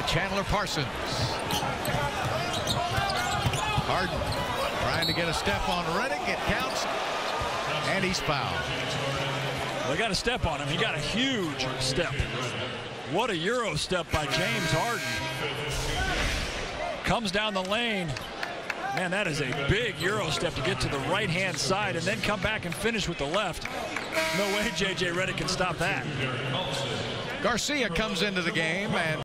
by Chandler Parsons. Harden trying to get a step on Redick. It counts. And he's fouled. They got a step on him. He got a huge step. What a Euro step by James Harden. Comes down the lane. Man, that is a big Euro step to get to the right-hand side and then come back and finish with the left. No way J.J. Redick can stop that. Garcia comes into the game and